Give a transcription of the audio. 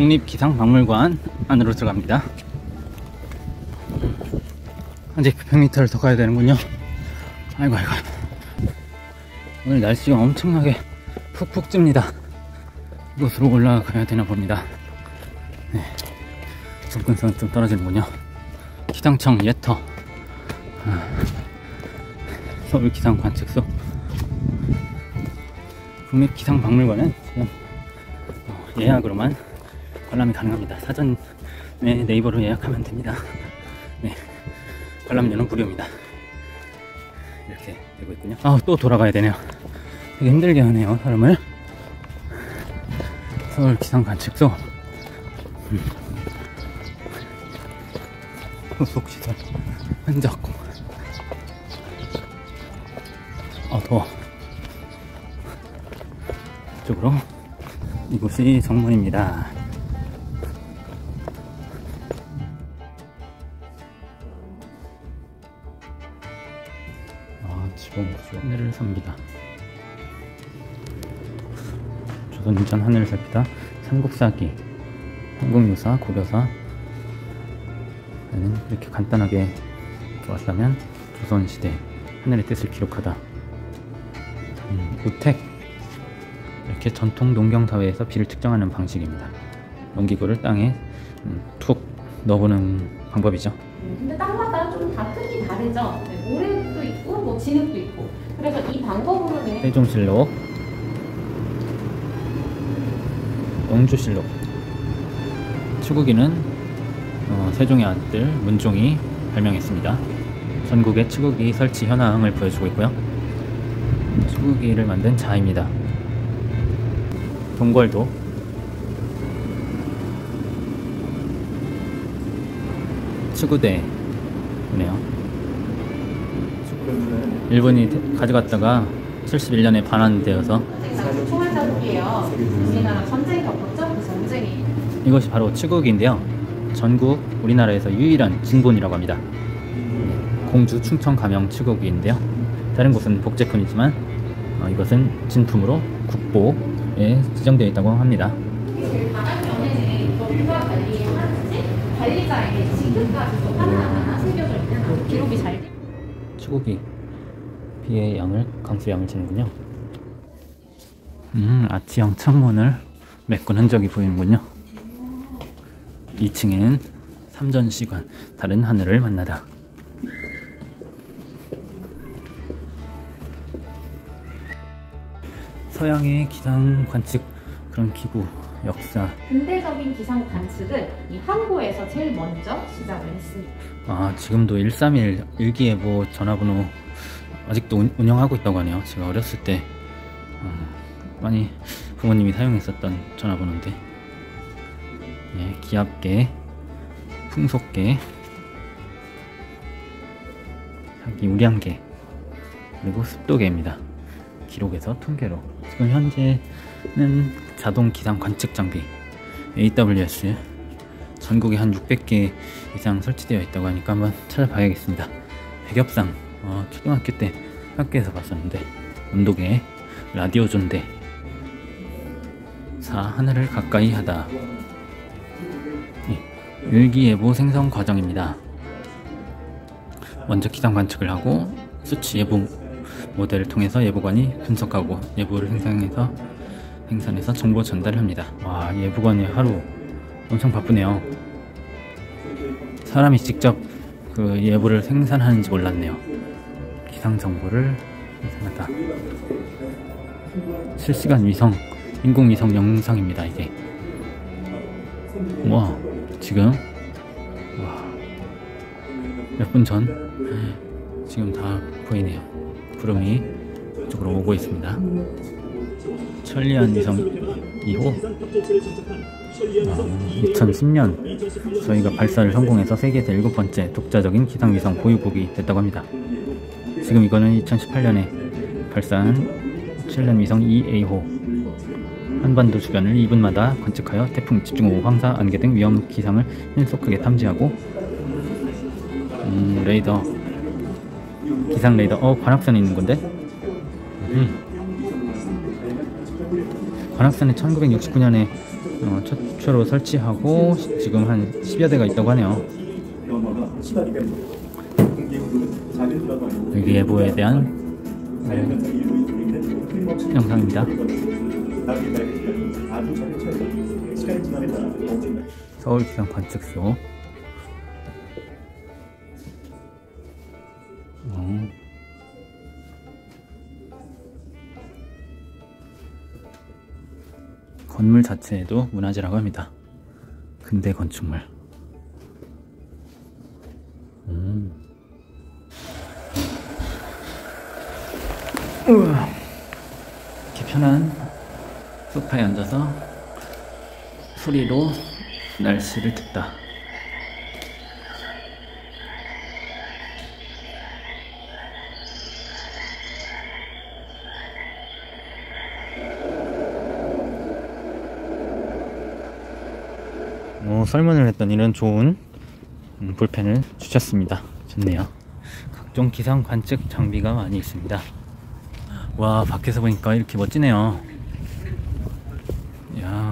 국립기상박물관 안으로 들어갑니다. 아직 100m를 더 가야 되는군요. 아이고 아이고. 오늘 날씨가 엄청나게 푹푹 찝니다. 이곳으로 올라가야 되나 봅니다. 네. 접근성이 좀 떨어지는군요. 기상청 예터. 아, 서울 기상 관측소. 국립기상박물관은 지금 어, 예약으로만 관람이 가능합니다. 사전에 네이버로 예약하면 됩니다. 네. 관람료는 무료입니다. 이렇게 되고 있군요. 아, 또 돌아가야 되네요. 되게 힘들게 하네요, 사람을. 서울 기상관측소. 음. 후속시설. 흔적공. 아, 더워. 이쪽으로. 이곳이 정문입니다. 하늘을 삽니다. 조선인전 하늘을 살피다 삼국사기, 한국유사, 고려사 는 이렇게 간단하게 왔다면 조선시대 하늘의 뜻을 기록하다 음, 우택 이렇게 전통 농경사회에서 비를 측정하는 방식입니다. 농기구를 땅에 음, 툭 넣어보는 방법이죠. 음, 근데 땅마다 좀 다 크기 다르죠. 네, 모래도 있고 뭐 진흙도 있고. 그래서 이 방법으로는 세종실록 영주실록 치구기는 어, 세종의 아들 문종이 발명했습니다. 전국의 치구기 설치 현황을 보여주고 있고요. 치구기를 만든 자입니다. 동궐도 치구대네요. 일본이 태- 가져갔다가 71년에 반환되어서 당시 총알 자국이에요. 우리나라 전쟁이 겪었죠. 그 전쟁이 이것이 바로 치국인데요. 전국 우리나라에서 유일한 진본이라고 합니다. 네, 공주 충청 가명 치국인데요. 다른 곳은 복제품이지만 어, 이것은 진품으로 국보에 지정되어 있다고 합니다. 그 관리자에게 지금까지도 하나하나 새겨져 있는 기록이 잘 돼. 치국이 비의 양을 강수량을 재는군요. 음, 아치형 창문을 메꾼 흔적이 보이는군요. 2층에는 삼전시관 다른 하늘을 만나다. 서양의 기상 관측 그런 기구 역사. 근대적인 기상 관측을 이 항구에서 제일 먼저 시작을 했습니다. 아 지금도 131 일기예보 전화번호 아직도 운- 운영하고 있다고 하네요. 제가 어렸을 때 어, 많이 부모님이 사용했었던 전화번호인데. 예, 기압계 풍속계 자기 우량계 그리고 습도계입니다. 기록에서 통계로 지금 현재는 자동 기상 관측 장비 AWS 전국에 한 600개 이상 설치되어 있다고 하니까 한번 찾아봐야겠습니다. 백엽상 어, 초등학교 때 학교에서 봤었는데 온도계 라디오 존대 4. 하늘을 가까이 하다 예, 일기예보 생성 과정입니다. 먼저 기상 관측을 하고 수치 예보 모델을 통해서 예보관이 분석하고 예보를 생성해서 생산해서 정보 전달을 합니다. 와 예보관이 하루 엄청 바쁘네요. 사람이 직접 그 예보를 생산하는지 몰랐네요. 기상 정보를 생산하다. 실시간 위성, 인공위성 영상입니다. 이게. 와, 지금 와, 몇 분 전 지금 다 보이네요. 구름이 이쪽으로 오고 있습니다. 천리안 위성 2호 2010년 저희가 발사를 성공해서 세계에서 일곱 번째 독자적인 기상위성 보유국이 됐다고 합니다. 지금 이거는 2018년에 발사한 칠렌 위성 2A호 한반도 주변을 2분마다 관측하여 태풍, 집중호우, 황사, 안개 등 위험 기상을 신속하게 탐지하고 음, 레이더 기상 레이더 어 관악산에 있는 건데 음. 관악산에 1969년에 어, 최초로 설치하고 지금 한 10여 대가 있다고 하네요. 여기 예보에 대한 틀림없이 영상입니다. 서울 기상 관측소. 건물 자체에도 문화재라고 합니다. 근대 건축물. 음. 이렇게 편한 소파에 앉아서 소리로 날씨를 듣다. 어, 설문을 했던 이런 좋은 음, 볼펜을 주셨습니다. 좋네요. 각종 기상 관측 장비가 많이 있습니다. 와 밖에서 보니까 이렇게 멋지네요. 야